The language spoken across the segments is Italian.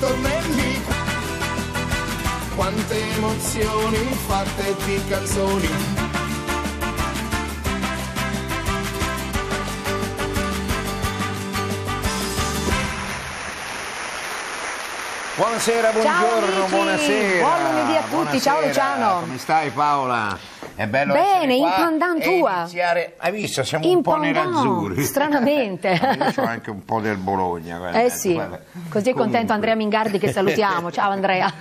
ritornelli. Quante emozioni fatte di canzoni. Buonasera, buongiorno, amici. buonasera. Buon lunedì a tutti, ciao Buonasera. Luciano. Come stai Paola? È bello Bene, in pandan tua. iniziare- Hai visto, siamo In un po' nerazzurri. stranamente. Io ho anche un po' del Bologna. guarda, Eh sì, guarda. così è contento Comunque. Andrea Mingardi che salutiamo. Ciao Andrea.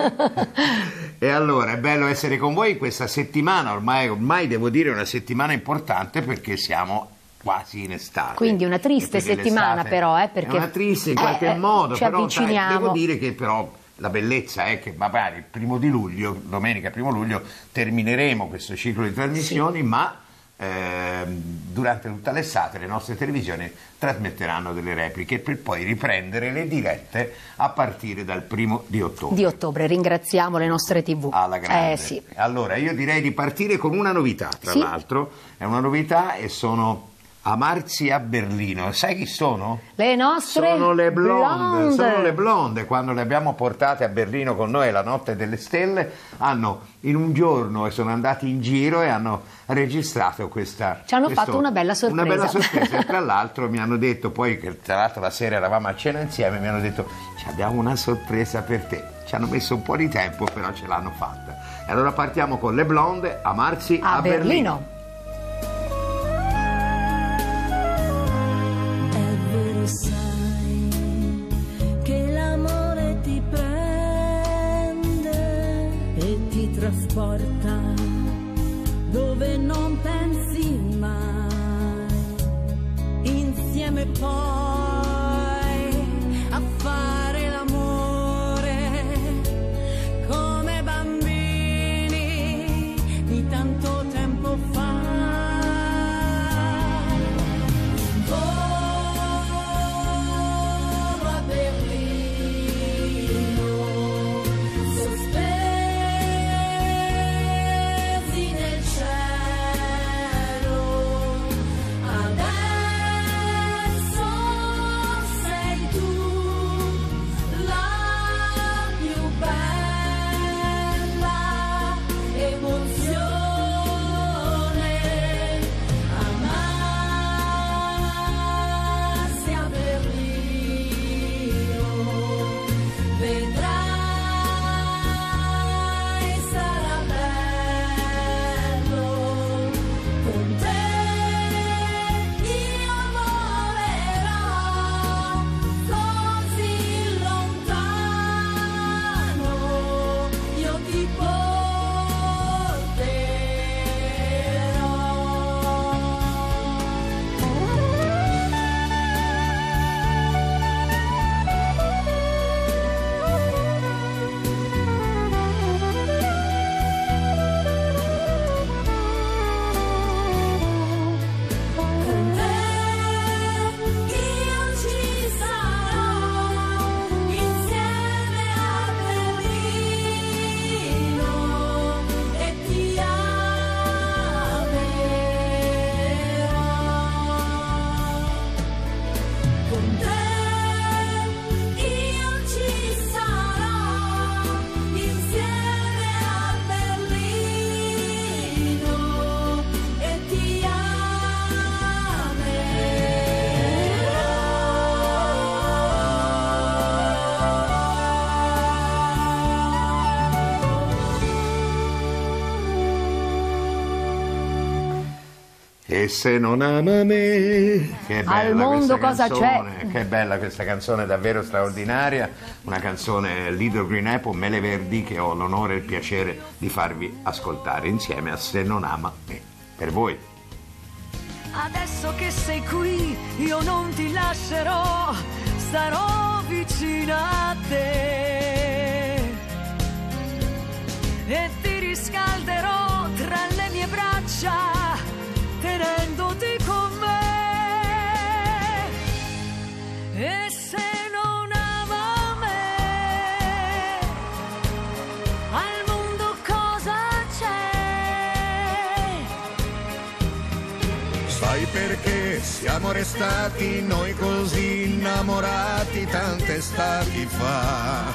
E allora è bello essere con voi questa settimana, ormai, ormai devo dire una settimana importante perché siamo quasi in estate. Quindi una triste settimana però, eh, perché- È una triste in qualche eh, modo, ci però avviciniamo. devo dire che però la bellezza è che magari il primo di luglio, domenica primo luglio, termineremo questo ciclo di trasmissioni, ma ehm, durante tutta l'estate le nostre televisioni trasmetteranno delle repliche per poi riprendere le dirette a partire dal primo di ottobre. Di ottobre ringraziamo le nostre tv. Alla grande. Eh sì. Allora, io direi di partire con una novità, tra Sì. l'altro. È una novità e sono Amarzi a Berlino. Sai chi sono? Le nostre Sono le blonde, blonde. sono le blonde. Quando le abbiamo portate a Berlino con noi la notte delle stelle, hanno in un giorno e sono andati in giro e hanno registrato questa. Ci hanno questo- fatto una bella sorpresa. Una bella sorpresa. e tra l'altro mi hanno detto, poi che tra l'altro la sera eravamo a cena insieme, mi hanno detto "Ci abbiamo una sorpresa per te. Ci hanno messo un po' di tempo, però ce l'hanno fatta. E allora partiamo con le blonde, Amarzi a, a, Berlino. È Insieme E se non ama me, che bella Al mondo questa cosa canzone, che bella questa canzone, davvero straordinaria, una canzone Little Green Apple, Mele Verdi, che ho l'onore e il piacere di farvi ascoltare insieme a Se non ama me, per voi. Adesso che sei qui, io non ti lascerò, starò vicina a te. E ti riscalderò tra le mie braccia, Siamo restati noi così innamorati tante stati fa.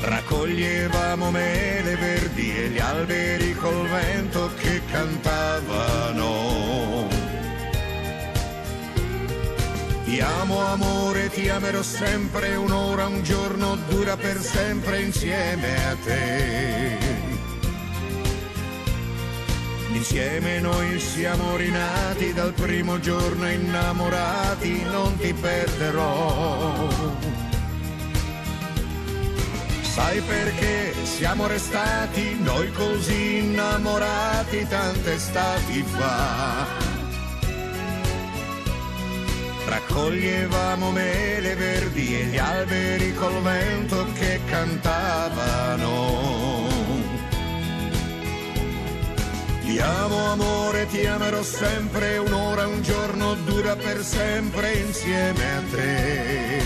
Raccoglievamo mele verdi e gli alberi col vento che cantavano. Ti amo amore, ti amerò sempre, un'ora, un giorno dura per sempre insieme a te. Insieme noi siamo rinati dal primo giorno innamorati, non ti perderò. Sai perché siamo restati noi così innamorati tante estati fa? Raccoglievamo mele verdi e gli alberi col vento che cantavano. Ti amo amore, ti amerò sempre, un'ora, un giorno dura per sempre insieme a te.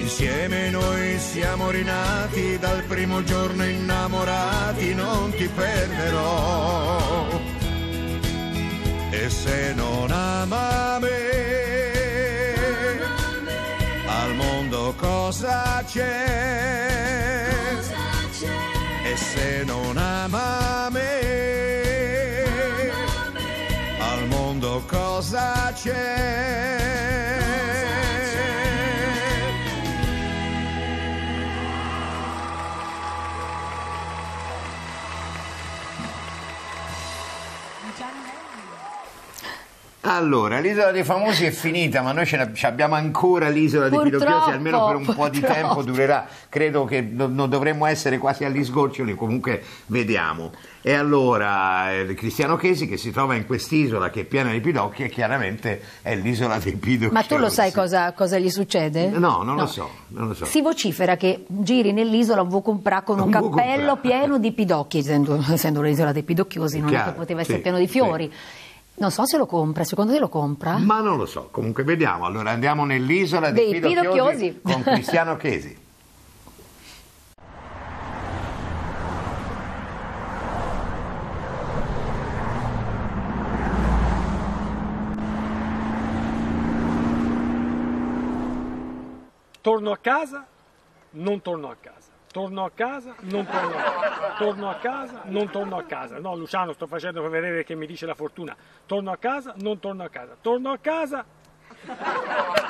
Insieme noi siamo rinati dal primo giorno innamorati, non ti perderò. E se non ama me, al mondo cosa c'è? Mondo cosa Allora, l'isola dei famosi è finita, ma noi ce abbiamo ancora l'isola Purtroppo, Pidocchiosi, almeno per un po' di purtroppo. tempo durerà. Credo che no- non dovremmo essere quasi agli sgorcioli, comunque vediamo. E allora eh, Cristiano Chesi che si trova in quest'isola che è piena di pidocchi e chiaramente è l'isola dei pidocchiosi. Ma tu lo sai cosa, cosa gli succede? No, non lo so, non lo so. Si vocifera che giri nell'isola un vuocumprà con un, Un cappello pieno di pidocchi, essendo, essendo l'isola dei pidocchiosi, non è Chiaro, che poteva sì, essere pieno di sì. Non so se lo compra, secondo te lo compra? Ma non lo so, comunque vediamo. Allora andiamo nell'isola dei, Dei pidocchiosi. con Cristiano Chesi. Torno a casa, non torno a casa. Torno a casa, non torno a casa. Torno a casa, non torno a casa. No, Luciano, sto facendo per vedere che mi dice la fortuna. Torno a casa, non torno a casa. Torno a casa,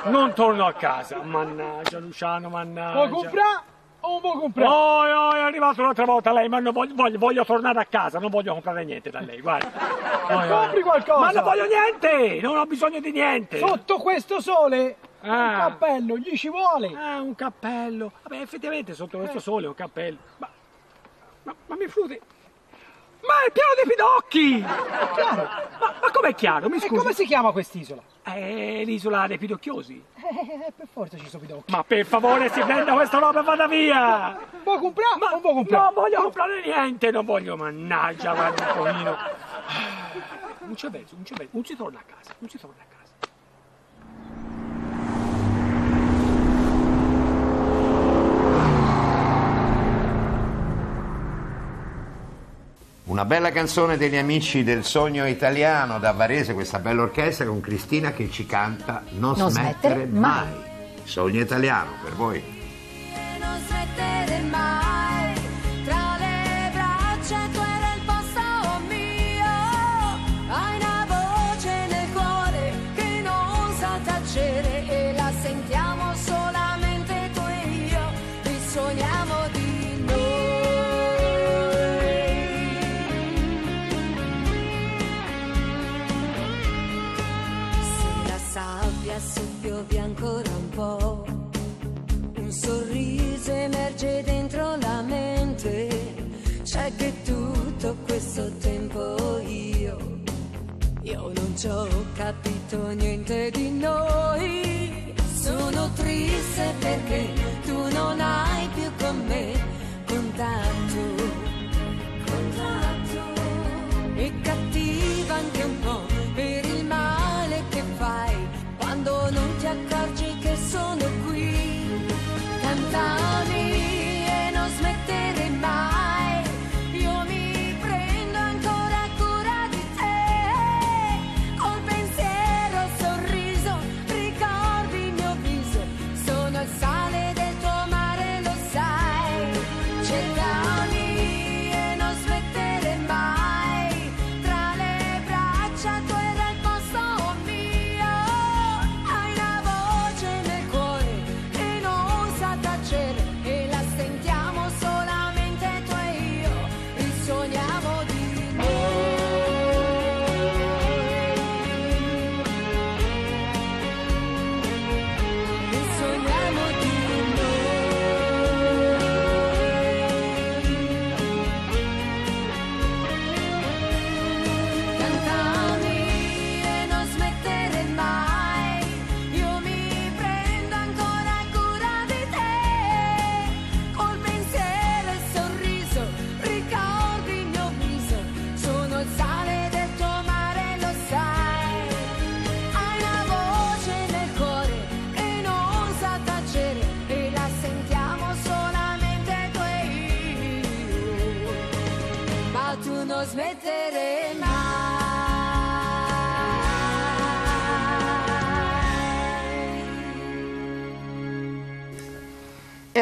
non torno a casa. Mannaggia, Luciano, mannaggia. Vuoi comprare o non vuoi comprare? Oh, oh, è arrivato un'altra volta lei, ma non voglio, voglio- voglio tornare a casa, non voglio comprare niente da lei, guarda. Oh, compri qualcosa. Ma non voglio niente, non ho bisogno di niente. Sotto questo sole un Ah. cappello gli ci vuole. Ah, un cappello. Vabbè, effettivamente sotto Eh. questo sole un cappello. Ma, ma, ma mi frutti. Ma è pieno di pidocchi! Chiaro. Ma, ma com'è chiaro? Mi E scusi. come si chiama quest'isola? È l'isola dei pidocchiosi. Eh, per forza ci sono pidocchi. Ma per favore si prenda questa roba e vada via! Vuoi comprare o non vuoi comprare? Non voglio comprare niente, non voglio, mannaggia, guarda un pochino. Non c'è verso, non c'è verso, non si torna a casa, non si torna a casa. Una bella canzone degli amici del sogno italiano da Varese, questa bella orchestra con Cristina che ci canta Non, Non smettere, smettere mai. mai. Sogno italiano per voi. Sabbia soffiovi ancora un po' Un sorriso emerge dentro la mente, c'è che tutto questo tempo io, io non ci ho capito niente di noi. Sono triste perché tu non hai più con me contatto.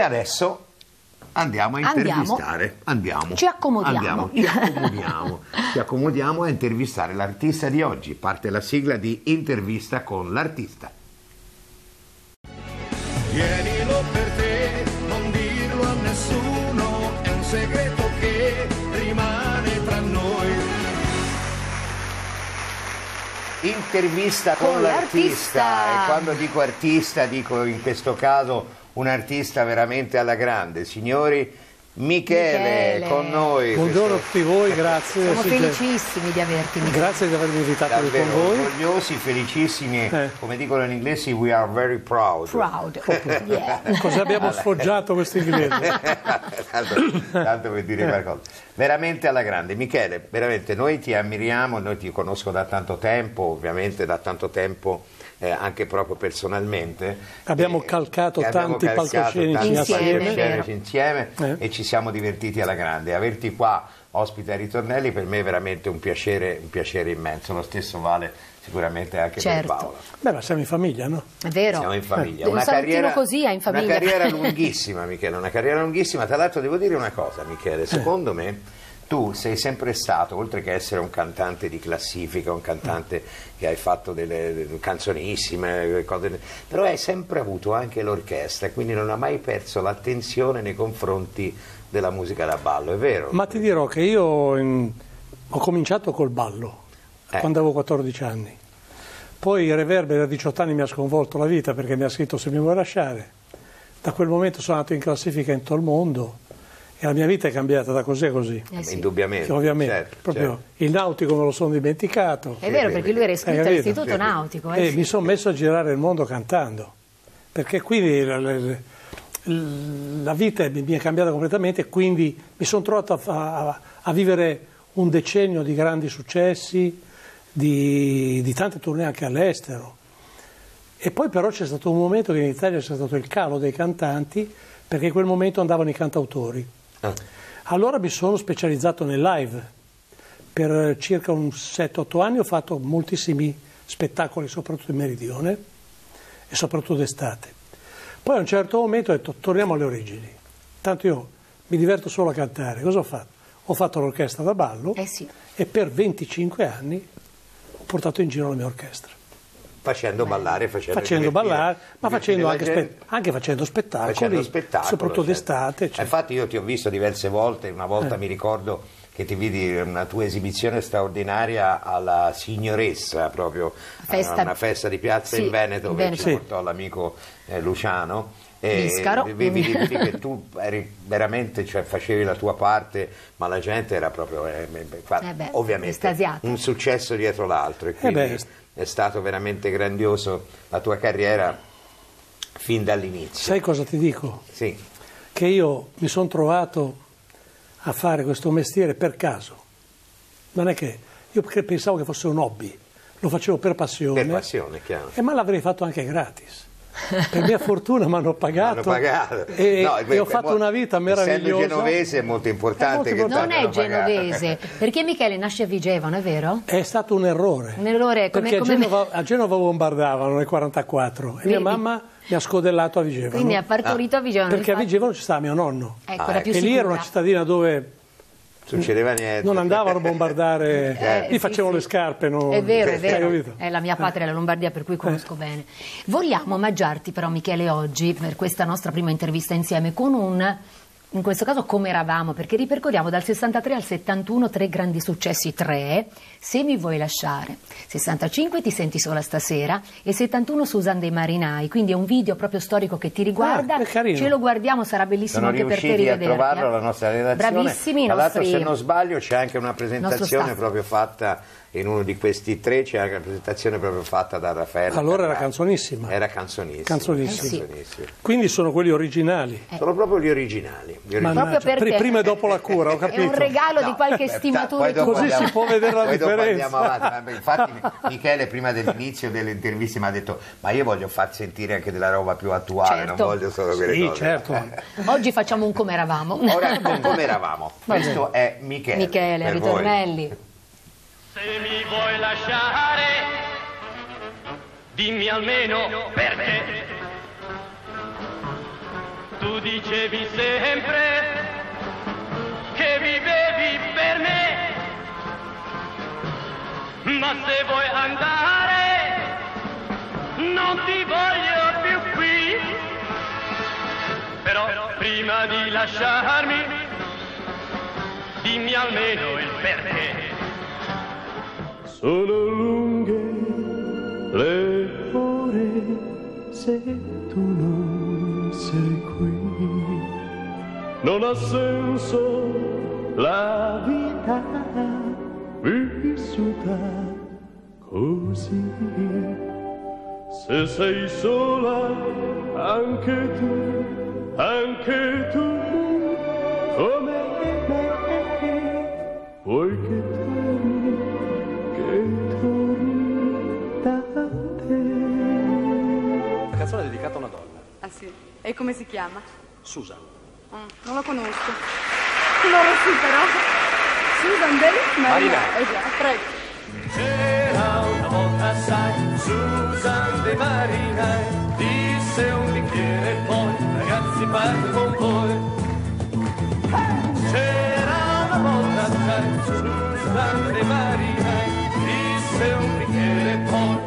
Adesso andiamo a Andiamo. intervistare. Andiamo. Ci accomodiamo. Andiamo, ci accomodiamo. ci accomodiamo a intervistare l'artista di oggi. Parte la sigla di intervista con l'artista. Tienilo per te, non dirlo a nessuno, è un segreto che rimane tra noi. Intervista con, Con l'artista. l'artista. E quando dico artista, dico in questo caso un artista veramente alla grande. Signori, Michele, Michele. con noi. Buongiorno a tutti voi, grazie. Siamo Siete- felicissimi di averti. Michele. Grazie di avermi invitato qui Davvero con voi. orgogliosi, felicissimi, Eh. come dicono in inglese, we are very proud. Proud. Yeah. Così abbiamo sfoggiato questo inglese. tanto, tanto per dire qualcosa. Veramente alla grande. Michele, veramente noi ti ammiriamo, noi ti conosco da tanto tempo, ovviamente da tanto tempo eh, anche proprio personalmente. Abbiamo Eh, calcato abbiamo tanti palcoscenici tanti assieme. palcoscenici insieme Eh. e ci siamo divertiti alla grande. Averti qua ospite a Ritornelli per me è veramente un piacere, un piacere immenso, lo stesso vale sicuramente anche Certo. per Paola. Beh, ma siamo in famiglia, no? È vero. Siamo in famiglia. Eh, un salutino così, è in famiglia. Una carriera lunghissima, Michele, una carriera lunghissima. Tra l'altro devo dire una cosa, Michele, secondo me tu sei sempre stato, oltre che essere un cantante di classifica, un cantante che hai fatto delle, canzonissime, cose, però hai sempre avuto anche l'orchestra, quindi non ha mai perso l'attenzione nei confronti della musica da ballo, è vero? Ma ti dirò che io in- ho cominciato col ballo Eh. quando avevo 14 anni. Poi il reverbero a 18 anni mi ha sconvolto la vita perché mi ha scritto se mi vuoi lasciare. Da quel momento sono andato in classifica in tutto il mondo e la mia vita è cambiata da così a così. Eh sì. Indubbiamente. Ovviamente, certo, proprio certo. il nautico me lo sono dimenticato. È vero, perché lui era Hai iscritto all'istituto Sì. nautico. eh, E sì. mi sono messo a girare il mondo cantando, perché quindi la, la- la vita mi mi è cambiata completamente e quindi mi sono trovato a, a- a vivere un decennio di grandi successi, di, di tante tournée anche all'estero. E poi però c'è stato un momento che in Italia c'è stato il calo dei cantanti, perché in quel momento andavano i cantautori. Ah. Allora mi sono specializzato nel live. Per circa un 7-8 anni ho fatto moltissimi spettacoli, soprattutto in meridione e soprattutto d'estate. Poi a un certo momento ho detto torniamo alle origini. Tanto io mi diverto solo a cantare. Cosa ho fatto? Ho fatto l'orchestra da ballo Eh sì. e per 25 anni ho portato in giro la mia orchestra. Facendo ballare, facendo, Facendo ballare, ma facendo anche, spe- anche facendo spettacoli, facendo spettacolo soprattutto certo. d'estate. cioè. Infatti io ti ho visto diverse volte, una volta Eh. mi ricordo che ti vidi una tua esibizione straordinaria alla signoressa proprio Festa- a una festa di piazza Sì, in Veneto in che Veneto. ci portò l'amico eh, Luciano e vedi vidi che tu eri veramente cioè, facevi la tua parte ma la gente era proprio eh, eh, Eh beh, ovviamente estasiata. un successo dietro l'altro e quindi beh. È stato veramente grandioso la tua carriera fin dall'inizio Sai cosa ti dico? sì. Che io mi sono trovato a fare questo mestiere per caso. Non è che io pensavo che fosse un hobby, lo facevo per passione. Per passione, chiaro. E ma l'avrei fatto anche gratis. Per mia fortuna mi hanno pagato, pagato. e, No, e ho fatto mo- una vita Essendo meravigliosa. genovese è molto importante È che molto Non è genovese, perché Michele nasce a Vigevano, è vero? È stato un errore. Un errore, come- perché come a, Genova, a Genova bombardavano nel 44 e mia mamma mi ha scodellato a Vigevano. Quindi ha partorito a Vigevano. perché a Vigevano ci stava mio nonno. Ecco, Ah, più e lì era una cittadina dove Succedeva niente. non andavano a bombardare, Eh, lì facevano sì. le scarpe. no? È vero, è vero. È la mia patria, la Lombardia, per cui conosco bene. Vogliamo omaggiarti però, Michele, oggi, per questa nostra prima intervista insieme, con un, in questo caso come eravamo, perché ripercorriamo dal 63 al 71 tre grandi successi, tre, Se mi vuoi lasciare, 65 Ti senti sola stasera e 71 Susan dei Marinai, quindi è un video proprio storico che ti riguarda, Ah, è carino. ce lo guardiamo, sarà bellissimo Sono anche per te riusciti a rivederti. trovarlo eh. alla nostra redazione. Bravissimi Tra l'altro, nostri... se non sbaglio, c'è anche una presentazione proprio fatta in uno di questi tre, c'è anche una presentazione proprio fatta da Raffaele. Allora era Carrà. canzonissima. Era canzonissima. Canzonissima. Eh sì. canzonissima. Quindi sono quelli originali. Sono proprio gli originali. Proprio perché pri- prima e dopo la cura, ho È capito. un regalo di No, qualche beh, stimatore. Così andiamo- si può vedere la poi dopo differenza. andiamo avanti. Ma Infatti Michele prima dell'inizio delle interviste mi ha detto ma io voglio far sentire anche della roba più attuale, Certo. non voglio solo quelle Sì, cose. certo. Oggi facciamo un come eravamo. Ora, come eravamo? Questo è Michele. Michele, per voi. ritornelli. Se mi vuoi lasciare, dimmi almeno perché. Tu dicevi sempre che vivevi per me, ma se vuoi andare, non ti voglio più qui. Però prima di lasciarmi, dimmi almeno il perché. Sono lunghe le ore se tu non Non ha senso la vita vissuta così. Se sei sola, anche tu, anche tu, come me, vuoi che torni, che torni da te. La canzone è dedicata a una donna, Ah sì? E come si chiama? Susan. Mm, non lo conosco. Loro sì però. Susan Davis? Marinai. Eh già, prego. C'era una volta, sai, Susan De Marinai, disse un bicchiere e poi, ragazzi parto con voi. C'era una volta, sai, Susan De Marinai, disse un bicchiere e poi.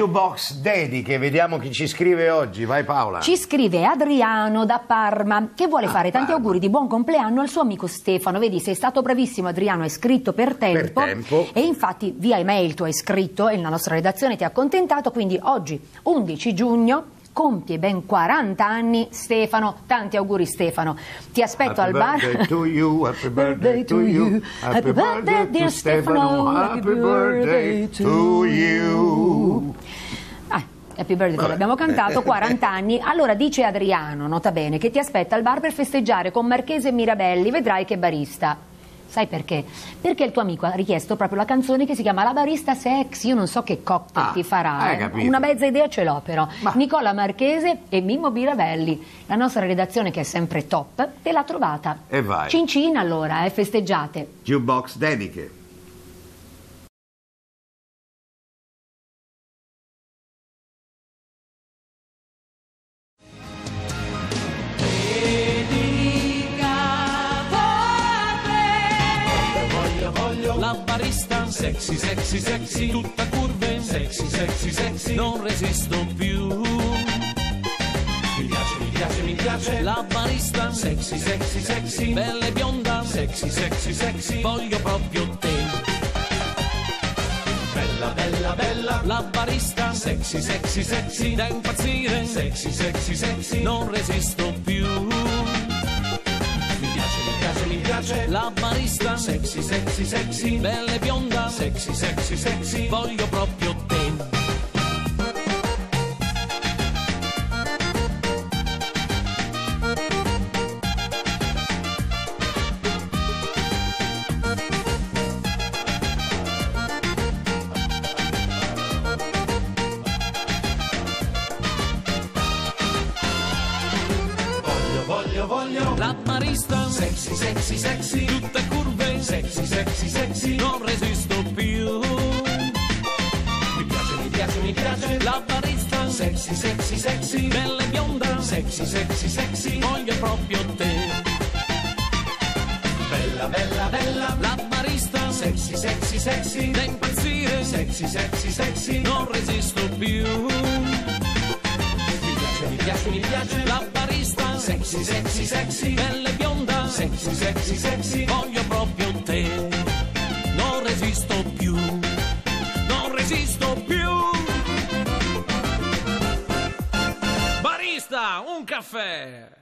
Jukebox dediche, vediamo chi ci scrive oggi. Vai Paola. Ci scrive Adriano da Parma che vuole fare tanti Parma. auguri di buon compleanno al suo amico Stefano. Vedi, sei stato bravissimo Adriano, hai scritto per tempo, tempo. e infatti via email tu hai scritto e la nostra redazione ti ha accontentato, quindi oggi 11 giugno compie ben 40 anni Stefano, tanti auguri Stefano. Ti aspetto Happy al bar. birthday to you, happy birthday to you, happy birthday to Stefano, happy birthday to you. Ah, Happy birthday, Vabbè. l'abbiamo cantato, 40 anni. Allora dice Adriano, nota bene, che ti aspetta al bar per festeggiare con Marchese e Mirabelli, vedrai che barista. Sai perché? Perché il tuo amico ha richiesto proprio la canzone che si chiama La barista sexy. Io non so che cocktail Ah, ti farà. eh. Una mezza idea ce l'ho però. Ma- Nicola Marchese e Mimmo Mirabelli. La nostra redazione che è sempre top, te l'ha trovata. E vai. Cincin allora, eh, festeggiate. Jukebox dediche. Sexy, sexy, sexy, tutta curve, sexy, sexy, sexy, non resisto più. Mi piace, mi piace, mi piace. La barista sexy, sexy, sexy, e bionda, sexy, sexy, sexy, voglio proprio te. Bella, bella, bella, la barista sexy, sexy, sexy, da impazzire, sexy, sexy, sexy, non resisto più. Piace, La barista Sexy, sexy, sexy. Bella e bionda. Sexy, sexy, sexy. Voglio proprio te Voglio, voglio, La barista Sexy, sexy, sexy. Tutte curve. Sexy, sexy, sexy. Non resisto più. Mi piace, mi piace, mi piace. La barista Sexy, sexy, sexy. Bella e bionda Sexy, sexy, sexy. Voglio proprio te. Bella, bella, bella. La barista Sexy, sexy, sexy. Da impazzire Sexy, sexy, sexy. Non resisto più piace, mi piace, mi piace la barista. Sexy, sexy, sexy, belle bionda. Sexy, sexy, sexy, voglio proprio te. Non resisto più, non resisto più. Barista, un caffè.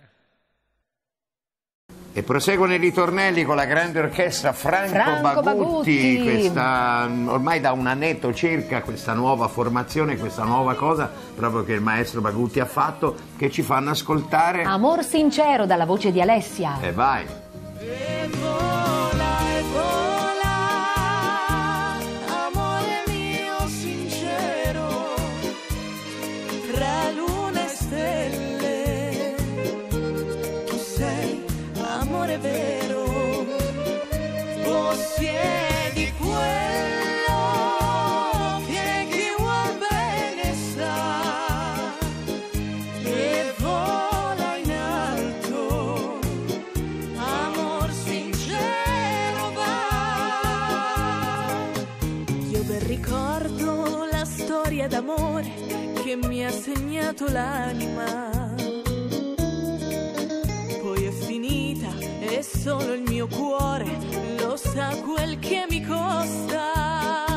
E proseguono i ritornelli con la grande orchestra Franco, Franco Bagutti, Bagutti. questa ormai da un annetto circa questa nuova formazione, questa nuova cosa proprio che il maestro Bagutti ha fatto, che ci fanno ascoltare. Amor sincero dalla voce di Alessia. E vai. Storia d'amore che mi ha segnato l'anima. Poi è finita e solo il mio cuore lo sa quel che mi costa.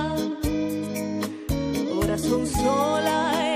Ora son sola e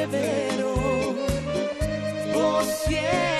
amore vero, possiedi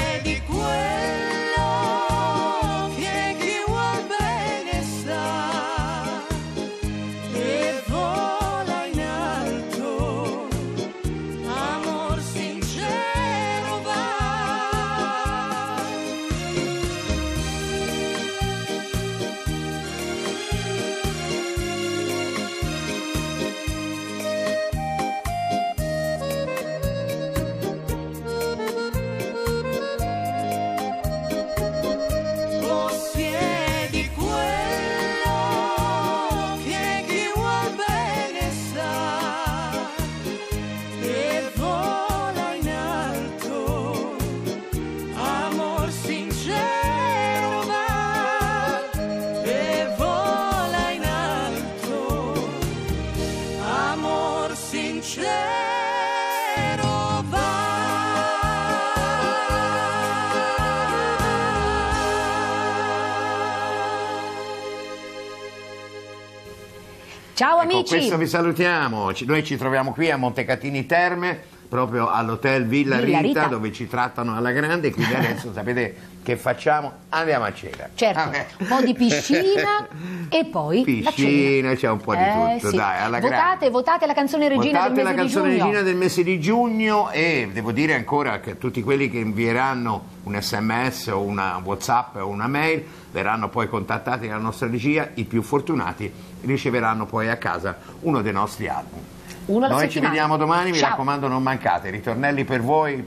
Ciao Con amici! questo vi salutiamo. Noi ci troviamo qui a Montecatini Terme, proprio all'hotel Villa, Villa Rita, Rita. dove ci trattano alla grande. Quindi adesso sapete che facciamo? Andiamo a cena. Certo, Vabbè. un po' di piscina e poi la. Piscina, c'è un po' di Eh, tutto, sì. dai, alla votate, grande. votate la canzone regina Votate del la mese canzone di giugno. regina del mese di giugno e devo dire ancora che tutti quelli che invieranno un sms o una whatsapp o una mail verranno poi contattati dalla nostra regia, i più fortunati riceveranno poi a casa uno dei nostri album. Uno Noi ci settimana. vediamo domani, mi Ciao. raccomando non mancate, ritornelli per voi,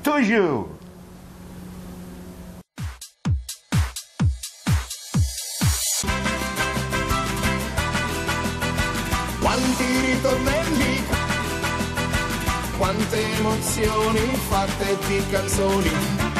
toujours! Emozioni fatte di canzoni